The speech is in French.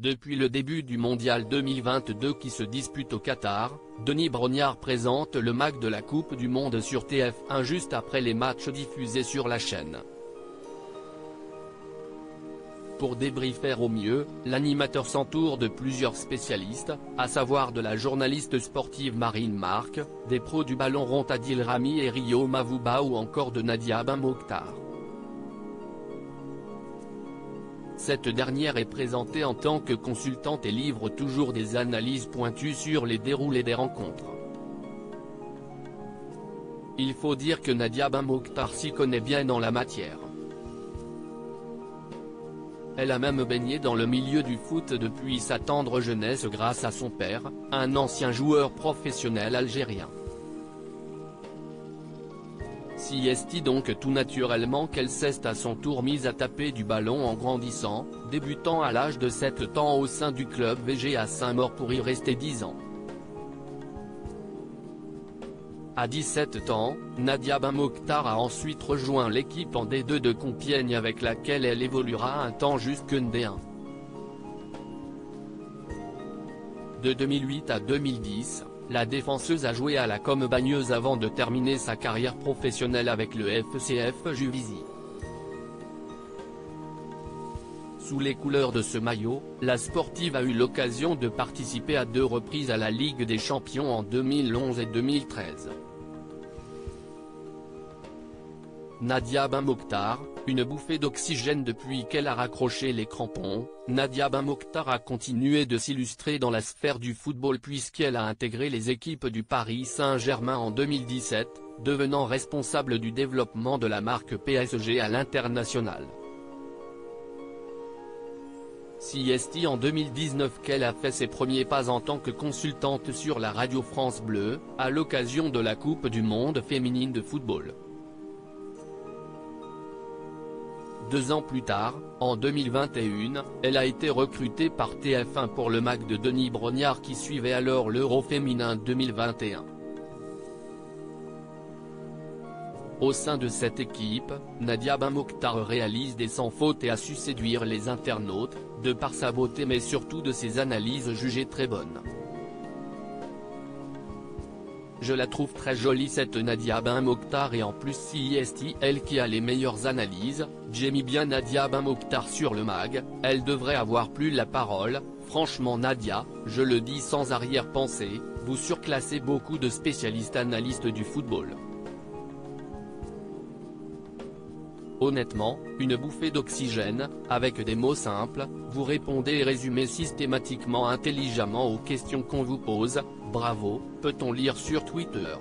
Depuis le début du Mondial 2022 qui se dispute au Qatar, Denis Brognard présente le MAC de la Coupe du Monde sur TF1 juste après les matchs diffusés sur la chaîne. Pour débriefer au mieux, l'animateur s'entoure de plusieurs spécialistes, à savoir de la journaliste sportive Marine Marc, des pros du ballon rond Adil Rami et Rio Mavouba ou encore de Nadia Ben Mokhtar. Cette dernière est présentée en tant que consultante et livre toujours des analyses pointues sur les déroulés des rencontres. Il faut dire que Nadia Ben Mokhtar s'y connaît bien dans la matière. Elle a même baigné dans le milieu du foot depuis sa tendre jeunesse grâce à son père, un ancien joueur professionnel algérien. Si est donc tout naturellement qu'elle s'est à son tour mise à taper du ballon en grandissant, débutant à l'âge de 7 ans au sein du club VG à Saint-Maur pour y rester 10 ans. À 17 ans, Nadia Ben Mokhtar a ensuite rejoint l'équipe en D2 de Compiègne avec laquelle elle évoluera un temps jusqu'en D1. De 2008 à 2010, la défenseuse a joué à la com bagneuse avant de terminer sa carrière professionnelle avec le FCF Juvisy. Sous les couleurs de ce maillot, la sportive a eu l'occasion de participer à deux reprises à la Ligue des Champions en 2011 et 2013. Nadia Ben Mokhtar, une bouffée d'oxygène depuis qu'elle a raccroché les crampons, Nadia Ben Mokhtar a continué de s'illustrer dans la sphère du football puisqu'elle a intégré les équipes du Paris Saint-Germain en 2017, devenant responsable du développement de la marque PSG à l'international. Si est en 2019 qu'elle a fait ses premiers pas en tant que consultante sur la radio France Bleu, à l'occasion de la Coupe du Monde féminine de football. Deux ans plus tard, en 2021, elle a été recrutée par TF1 pour le MAC de Denis Brognard qui suivait alors l'Euro féminin 2021. Au sein de cette équipe, Nadia Ben Mokhtar réalise des sans fautes et a su séduire les internautes, de par sa beauté mais surtout de ses analyses jugées très bonnes. Je la trouve très jolie cette Nadia Ben Mokhtar et en plus si est elle qui a les meilleures analyses, j'ai bien Nadia Ben Mokhtar sur le mag, elle devrait avoir plus la parole, franchement Nadia, je le dis sans arrière-pensée, vous surclassez beaucoup de spécialistes analystes du football. Honnêtement, une bouffée d'oxygène, avec des mots simples, vous répondez et résumez systématiquement intelligemment aux questions qu'on vous pose, bravo, peut-on lire sur Twitter?